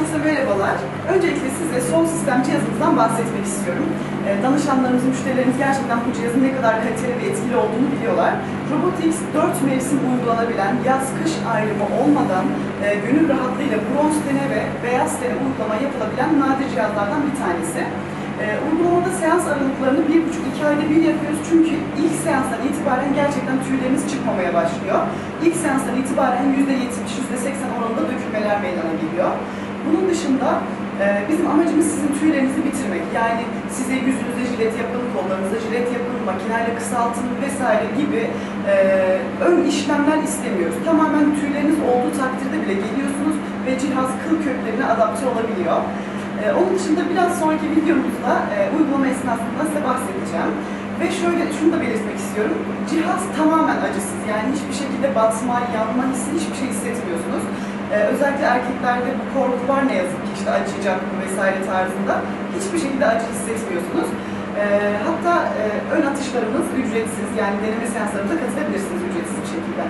Herkese merhabalar. Öncelikle size son sistem cihazımızdan bahsetmek istiyorum. Ee, Danışanlarımız, müşterilerimiz gerçekten bu cihazın ne kadar kaliteli ve etkili olduğunu biliyorlar. Robotix 4 mevsim uygulanabilen, yaz-kış ayrımı olmadan e, gönül rahatlığıyla bronz tene ve beyaz tene uygulama yapılabilen nadir cihazlardan bir tanesi. Ee, uygulamada seans aralıklarını 1,5-2 ayda bir yapıyoruz çünkü ilk seanstan itibaren gerçekten tüylerimiz çıkmamaya başlıyor. İlk seanstan itibaren %70-%80 oranında dökülmeler meydana geliyor. Bunun dışında e, bizim amacımız sizin tüylerinizi bitirmek. Yani size yüzünüze jilet yapın, kollarınıza jilet yapın, makineyle kısaltın vesaire gibi e, ön işlemler istemiyoruz. Tamamen tüyleriniz olduğu takdirde bile geliyorsunuz ve cihaz kıl köklerine adapte olabiliyor. Ee, onun dışında biraz sonraki videomuzda e, uygulama esnasında size bahsedeceğim. Ve şöyle şunu da belirtmek istiyorum. Cihaz tamamen acısız. Yani hiçbir şekilde batma, yanma hissi hiçbir şey hissetmiyorsunuz. Ee, özellikle erkeklerde bu korku var ne yazık ki işte acıyacak mı vesaire tarzında. Hiçbir şekilde acı hissetmiyorsunuz. Ee, hatta e, ön atışlarımız ücretsiz yani deneme seanslarımıza katılabilirsiniz ücretsiz bir şekilde.